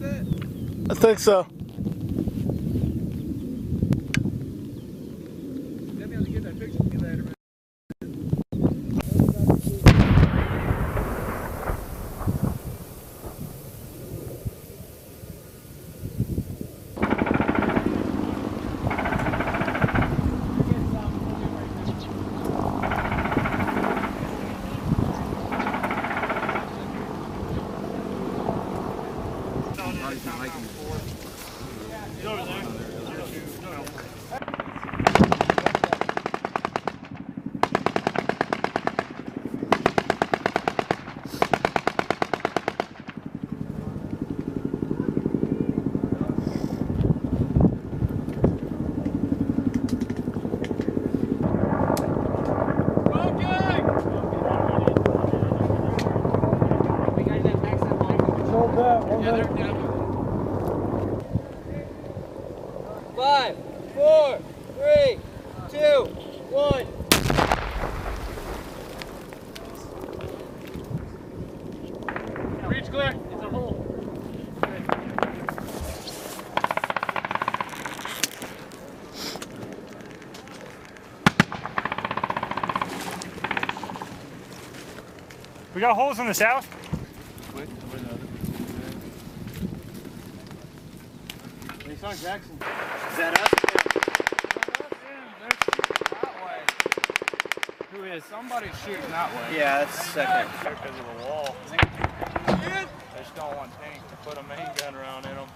that? I think so. Everybody's not liking it. He's over there. No, no. Yeah, they're down. Five, four, three, two, one. Reach clear. It's a hole. We got holes in the south. Jackson. Is that us? Who is? Somebody's shooting that way. Yeah, that's second. Because of the wall. They just don't want tanks to put a main gun around in them.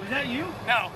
Was that you? No.